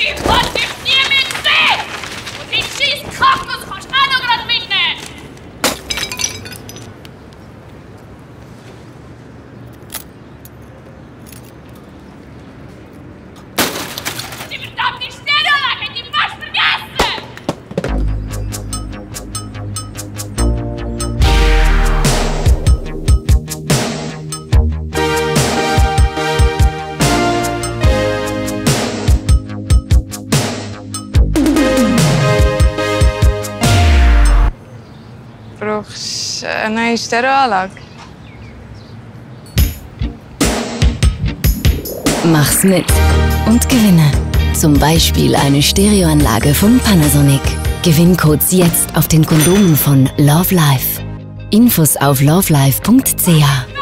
Ich wollte dir mit sehen! Und ich schieß Brauchst eine neue Stereoanlage? Mach's mit und gewinne. Zum Beispiel eine Stereoanlage von Panasonic. Gewinncodes jetzt auf den Kondomen von Love Life. Infos auf lovelife.ch